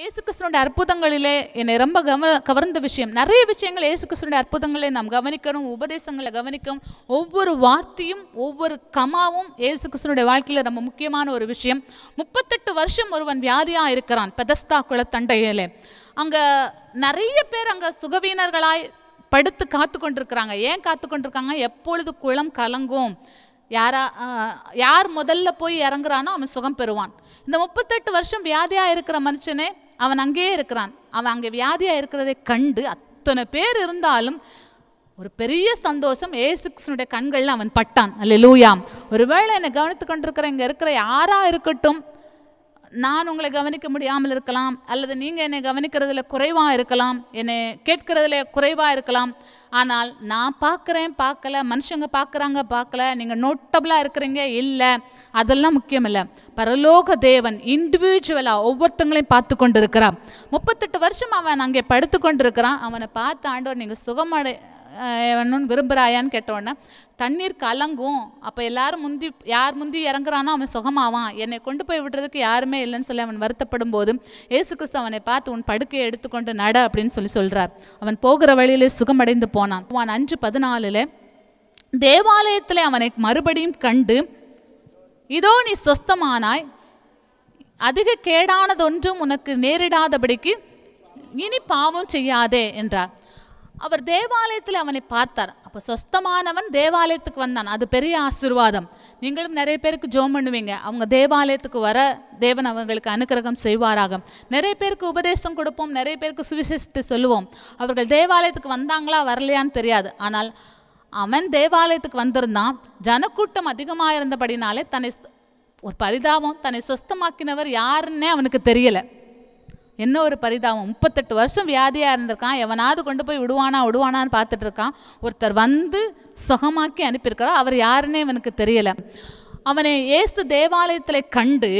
இயேசு கிறிஸ்துனுடைய அற்புதங்களிலே என்னை ரொம்ப கவன கவர்ந்த விஷயம். நிறைய விஷயங்கள் இயேசு கிறிஸ்துனுடைய அற்புதங்களை நாம் கவனிக்கணும் உபதேசங்களை கவனிக்கும். ஒவ்வொரு வார்த்தையும் ஒவ்வொரு கமாவும் இயேசு கிறிஸ்துனுடைய வாழ்க்கையில் ரொம்ப முக்கியமான ஒரு விஷயம். முப்பத்தெட்டு வருஷம் ஒருவன் வியாதியாக இருக்கிறான் பெதஸ்தா குளத்தண்டையிலே அங்கே நிறைய பேர் அங்கே சுகவீனர்களாய் படுத்து காத்து கொண்டிருக்கிறாங்க ஏன் காத்து கொண்டிருக்காங்க எப்பொழுது குளம் கலங்கும்? யாரா யார் முதல்ல போய் இறங்குறானோ அவன் சுகம் பெறுவான். இந்த முப்பத்தெட்டு வருஷம் வியாதியாக இருக்கிற மனுஷனே அவன் அங்கேயே இருக்கிறான். அவன் அங்கே வியாதியாக இருக்கிறதை கண்டு அத்தனை பேர் இருந்தாலும் ஒரு பெரிய சந்தோஷம் ஏசுக்ஸனுடைய கண்களில் அவன் பட்டான். அல்ல லூயாம் ஒருவேளை என்னை கவனித்து கொண்டிருக்கிற இங்கே இருக்கிற யாராக இருக்கட்டும் நான் உங்களை கவனிக்க முடியாமல் இருக்கலாம் அல்லது நீங்கள் என்னை கவனிக்கிறதுல குறைவாக இருக்கலாம் என்னை கேட்கறதுல குறைவாக இருக்கலாம். ஆனால் நான் பார்க்குறேன் பார்க்கல மனுஷங்க பார்க்குறாங்க பார்க்கல நீங்கள் நோட்டபுளாக இருக்கிறீங்க இல்லை. அதெல்லாம் முக்கியம் இல்லை பரலோக தேவன் இண்டிவிஜுவலாக ஒவ்வொருத்தங்களையும் பார்த்து கொண்டு இருக்கிறான் முப்பத்தெட்டு வருஷம் அவன் அங்கே படுத்து கொண்டு இருக்கிறான் அவனை பார்த்து ஆண்டவர் நீங்கள் சுகமடை வேணும்னு விரும்புகிறாயான்னு கேட்டோன்னே தண்ணீர் கலங்கும். அப்போ எல்லாரும் முந்தி யார் முந்தி இறங்குறானோ அவன் சுகமாவான். என்னை கொண்டு போய் விடுறதுக்கு யாருமே இல்லைன்னு சொல்லி அவன் வருத்தப்படும் போது ஏசு கிறிஸ்து அவனை பார்த்து உன் படுக்கையை எடுத்துக்கொண்டு நட அப்படின்னு சொல்லி சொல்கிறார் அவன் போகிற வழியிலே சுகமடைந்து போனான். அவன் அஞ்சு பதினாலில் தேவாலயத்தில் அவனை மறுபடியும் கண்டு இதோ நீ சொஸ்தமானாய். அதிக கேடானதொன்றும் உனக்கு நேரிடாதபடிக்கு இனி பாவம் செய்யாதே என்றார். அவர் தேவாலயத்தில் அவனை பார்த்தார். அப்போ சொஸ்தமானவன் தேவாலயத்துக்கு வந்தான். அது பெரிய ஆசீர்வாதம். நீங்களும் நிறைய பேருக்கு ஜோம் பண்ணுவீங்க. அவங்க தேவாலயத்துக்கு வர தேவன் அவர்களுக்கு அனுக்கிரகம் செய்வாராக. நிறைய பேருக்கு உபதேசம் கொடுப்போம். நிறைய பேருக்கு சுவிசேஷத்தை சொல்லுவோம். அவர்கள் தேவாலயத்துக்கு வந்தாங்களா வரலையான்னு தெரியாது. ஆனால் அவன் தேவாலயத்துக்கு வந்திருந்தான். ஜனக்கூட்டம் அதிகமாக இருந்தபடினாலே தன்னை ஒரு பரிதாபம். தன்னை சொஸ்தமாக்கினவர் யாருன்னே அவனுக்கு தெரியலை. என்ன ஒரு பரிதாபம்? முப்பத்தெட்டு வருஷம் வியாதியாக இருந்திருக்கான். எவனாவது கொண்டு போய் விடுவானா விடுவானான்னு பார்த்துட்டு இருக்கான். ஒருத்தர் வந்து சுகமாக்கி அனுப்பியிருக்கிறார். அவர் யாருன்னே இவனுக்கு தெரியலை. அவனை இயேசு தேவாலயத்தில் கண்டு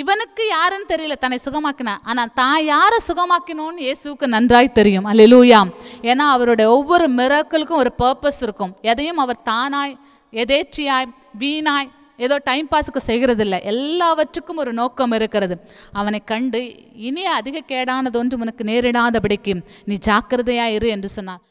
இவனுக்கு யாருன்னு தெரியல தன்னை சுகமாக்கின. ஆனால் தான் யாரை சுகமாக்கினோன்னு இயேசுக்கு நன்றாய் தெரியும். அல்லூயாம் ஏன்னா அவருடைய ஒவ்வொரு மிராக்களுக்கும் ஒரு பர்பஸ் இருக்கும். எதையும் அவர் தானாய் எதேச்சியாய் வீணாய் ஏதோ டைம் பாஸுக்கு செய்கிறதில்ல. எல்லாவற்றுக்கும் ஒரு நோக்கம் இருக்கிறது. அவனை கண்டு இனி அதிக கேடானது ஒன்று உனக்கு நேரிடாதபடிக்கு நீ ஜாக்கிரதையா இரு என்று சொன்னார்.